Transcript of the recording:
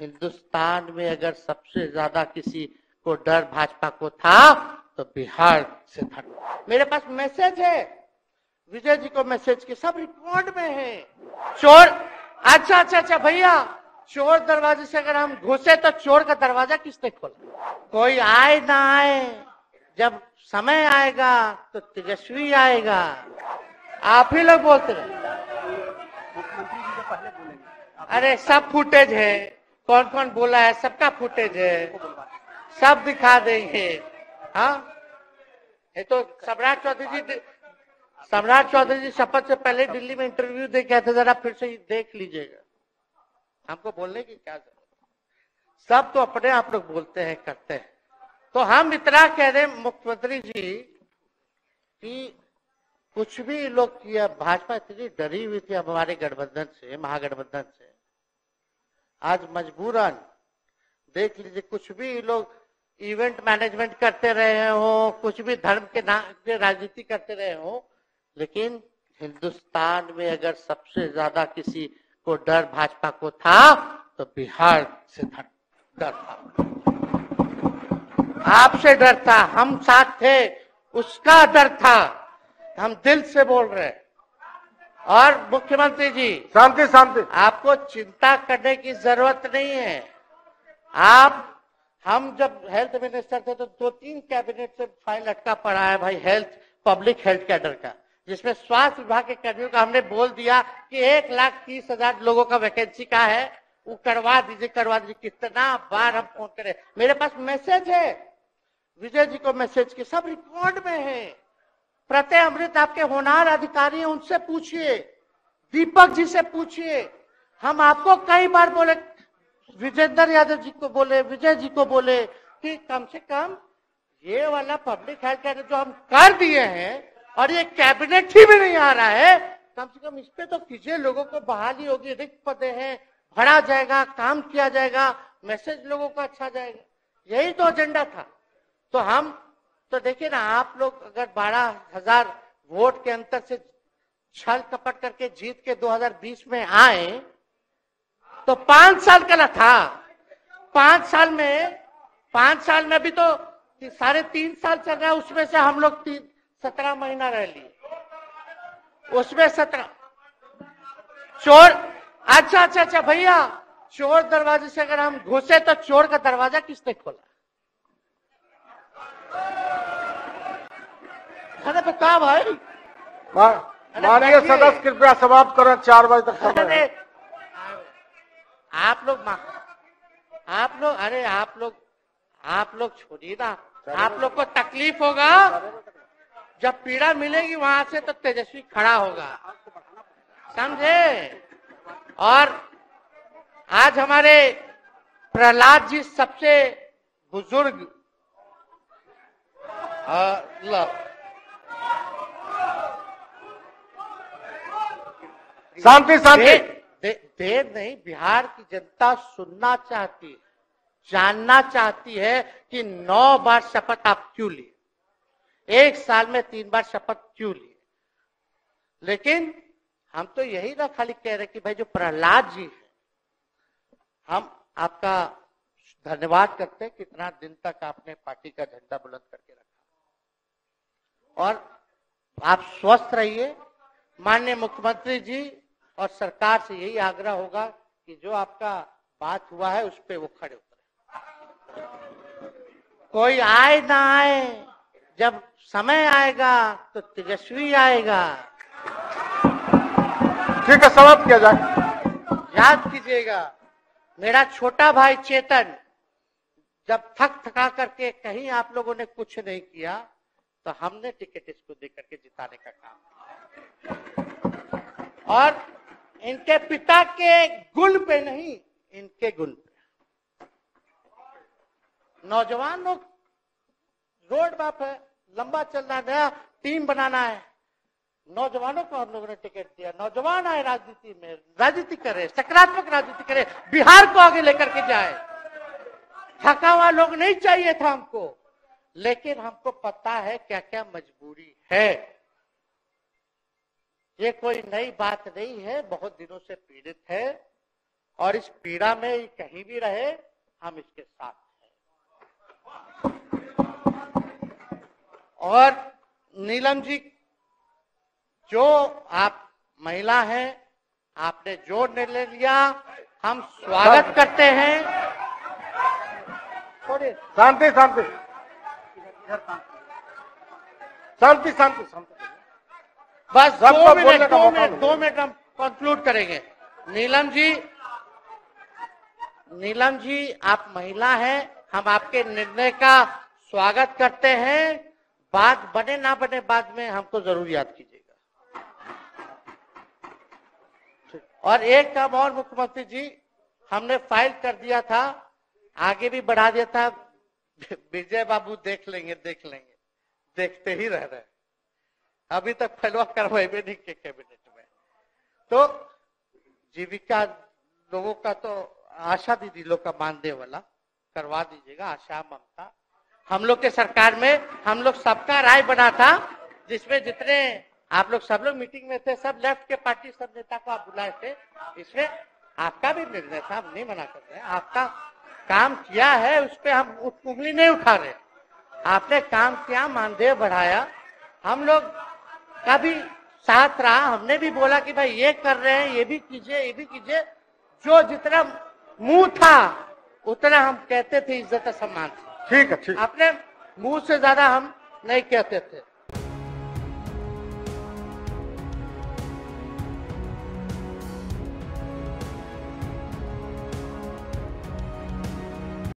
हिंदुस्तान में अगर सबसे ज़्यादा किसी को डर भाजपा को था तो बिहार से था। मेरे पास मैसेज है। विजय जी को मैसेज के सब रिकॉर्ड में है। चोर अच्छा अच्छा अच्छा भैया, चोर दरवाजे से अगर हम घुसे तो चोर का दरवाज़ा किसने खोला? कोई आए ना आए। जब समय आएगा तो तेजस्वी आएगा। आप ही लोग बोलते रहे। अरे सब फुटेज है। कौन कौन बोला है? सबका फुटेज है। सब दिखा देंगे। हाँ? ये तो सम्राट चौधरी जी सम्राट चौधरी जी शपथ से पहले दिल्ली में इंटरव्यू दे के थे, जरा फिर से देख लीजिएगा। हमको बोलने की क्या ज़रूरत? सब तो अपने आप लोग बोलते हैं, करते हैं। तो हम इतना कह रहे मुख्यमंत्री जी, कि कुछ भी लोग किया, भाजपा इतनी डरी हुई थी अब हमारे गठबंधन से, महागठबंधन से। आज मजबूरन। देख लीजिए, कुछ भी लोग इवेंट मैनेजमेंट करते रहे हो, कुछ भी धर्म के नाम राजनीति करते रहे हो, लेकिन हिंदुस्तान में अगर सबसे ज़्यादा किसी को डर भाजपा को था तो बिहार से डर था। आपसे डर था, हम साथ थे, उसका डर था। हम दिल से बोल रहे हैं। और मुख्यमंत्री जी शांति शांति। आपको चिंता करने की ज़रूरत नहीं है। आप हम जब हेल्थ मिनिस्टर थे तो दो तीन कैबिनेट से फ़ाइल अटका पड़ा है भाई हेल्थ पब्लिक हेल्थ कैडर का जिसमें स्वास्थ्य विभाग के कर्मियों का हमने बोल दिया कि एक लाख तीस हज़ार लोगों का वैकेंसी का है वो करवा दीजिए करवा दीजिए कितना बार हम फ़ोन करें। मेरे पास मैसेज है। विजय जी को मैसेज के सब रिकॉर्ड में है। प्रत्यय अमृत आपके होनार अधिकारी हैं, उनसे पूछिए। दीपक जी से पूछिए। हम आपको कई बार बोले, विजेंद्र यादव जी को बोले, विजय जी को बोले कि कम से कम ये वाला पब्लिक हेल्थ केयर जो हम कर दिए हैं और ये कैबिनेट ही में नहीं आ रहा है, कम से कम इस पे तो कीजिए, लोगों को बहाली होगी, रिक्त पदे हैं, भरा जाएगा, काम किया जाएगा, मैसेज लोगों का अच्छा जाएगा। यही तो एजेंडा था। तो हम तो देखिए ना, आप लोग अगर बारह हज़ार वोट के अंतर से छल कपट करके जीत के 2020 में आए तो पाँच साल का ना था। पाँच साल में, पाँच साल में भी तो साढ़े तीन साल चल रहा है, उसमें से हम लोग तीन, सत्रह महीना रह लिए। उसमें सत्रह। चोर अच्छा अच्छा अच्छा भैया, चोर दरवाजे से अगर हम घुसे तो चोर का दरवाज़ा किसने खोला? अरे तो भाई माननीय सदस्य कृपया समाप्त करें चार बजे तक समय अरे। आप लोग आप लोग अरे आप लोग आप लोग छोड़िए ना। आप लोग को तकलीफ़ होगा। जब पीड़ा मिलेगी वहाँ से तो तेजस्वी खड़ा होगा। समझे? और आज हमारे प्रहलाद जी सबसे बुज़ुर्ग लो। शांति शांति। देर, दे, नहीं बिहार की जनता सुनना चाहती है जानना चाहती है कि नौ बार शपथ आप क्यों लिए? एक साल में तीन बार शपथ क्यों लिए? लेकिन हम तो यही ना खाली कह रहे कि भाई जो प्रहलाद जी है हम आपका धन्यवाद करते हैं कितना दिन तक आपने पार्टी का झंडा बुलंद करके और आप स्वस्थ रहिए। माननीय मुख्यमंत्री जी और सरकार से यही आग्रह होगा कि जो आपका बात हुआ है उस पर वो खड़े उतरे कोई आए ना आए जब समय आएगा तो तेजस्वी आएगा। ठीक है समाप्त किया जाए। याद कीजिएगा मेरा छोटा भाई चेतन जब थक थका करके कहीं आप लोगों ने कुछ नहीं किया तो हमने टिकट इसको दे करके जिताने का काम। और इनके पिता के गुण पे नहीं, इनके गुण पे। नौजवान लोग रोड मैप है, लंबा चलना नया टीम बनाना है। नौजवानों को हम लोगों ने टिकट दिया। नौजवान आए, राजनीति में, राजनीति करे, सकारात्मक राजनीति करे, बिहार को आगे लेकर के जाए। थका हुआ लोग नहीं चाहिए था हमको। लेकिन हमको पता है क्या क्या मजबूरी है। ये कोई नई बात नहीं है, बहुत दिनों से पीड़ित है और इस पीड़ा में कहीं भी रहे, हम इसके साथ हैं। और नीलम जी, जो आप महिला हैं, आपने जो निर्णय लिया, हम स्वागत करते हैं। थोड़ी शांति शांति। शांति शांति शांति। बस दो मिनट दो मिनट दो मिनट हम कंक्लूड करेंगे। नीलम जी नीलम जी आप महिला हैं हम आपके निर्णय का स्वागत करते हैं। बात बने ना बने बाद में हमको ज़रूर याद कीजिएगा। और एक काम और मुख्यमंत्री जी हमने फ़ाइल कर दिया था आगे भी बढ़ा दिया था। विजय बाबू देख लेंगे देख लेंगे। देखते ही रह रहे अभी तक फैलवा करवाए नहीं के कैबिनेट में। तो जीविका लोगों का तो आशा दीदी लोग का मानदेय वाला, करवा दीजिएगा, आशा ममता। हम लोग के सरकार में, हम लोग सबका राय बना था, जिसमें जितने आप लोग सब लोग मीटिंग में थे, सब लेफ़्ट के पार्टी सब नेता को आप बुलाए थे, इसमें आपका भी निर्णय था, हम नहीं मना कर रहे आपका काम किया है उस पर हम उंगली नहीं उठा रहे। आपने काम किया मानदेय बढ़ाया। हम लोग का भी साथ रहा। हमने भी बोला कि भाई ये कर रहे हैं ये भी कीजिए ये भी कीजिए। जो जितना मुँह था उतना हम कहते थे इज़्ज़त सम्मान। से ठीक है ठीक। अपने मुँह से ज़्यादा हम नहीं कहते थे।